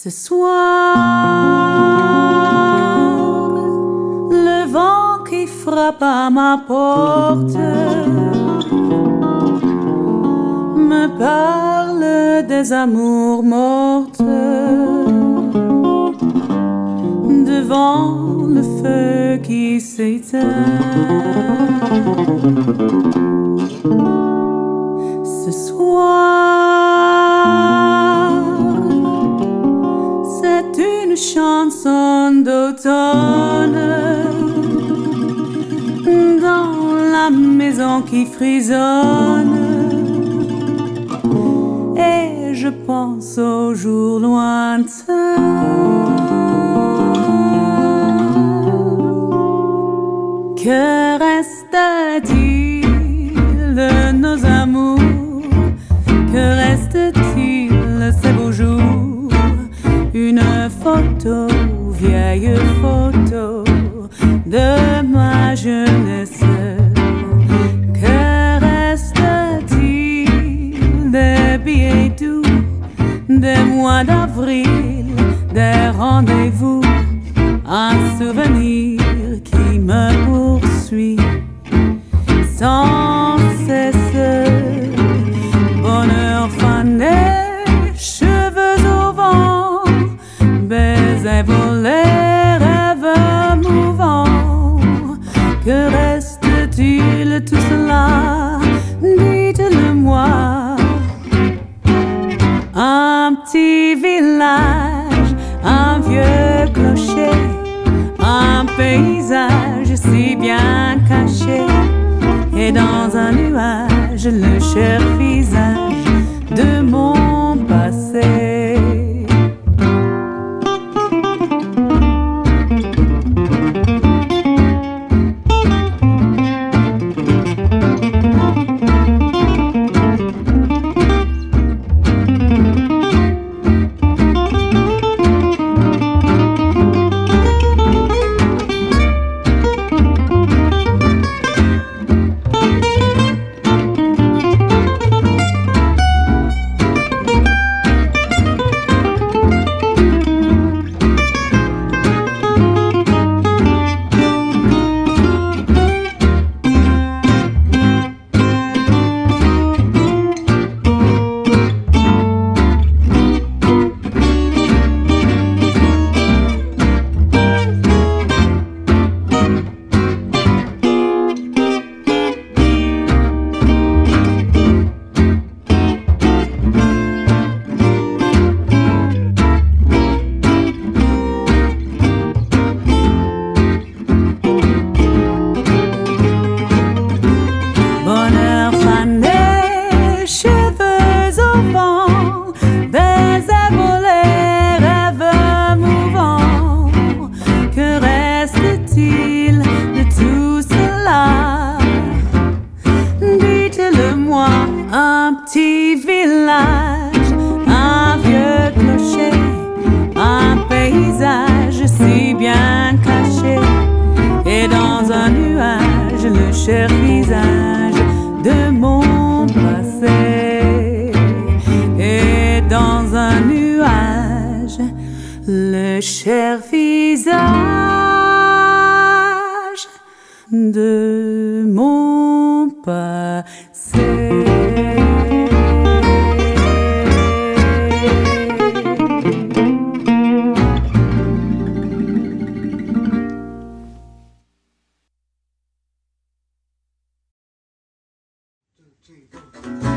Ce soir, le vent qui frappe à ma porte me parle des amours mortes devant le feu qui s'éteint. D'automne dans la maison qui frisonne. Et je pense aux jours lointains. Que reste-t-il photo, vieille photo de ma jeunesse. Que reste-t-il des billets doux, des mois d'avril, des rendez-vous, un souvenir? Tout cela Dites-le-moi. Un petit village, un vieux clocher, un paysage si bien caché, et dans un nuage le cher visage de cher visage de mon passé, et dans un nuage le cher visage de two, go.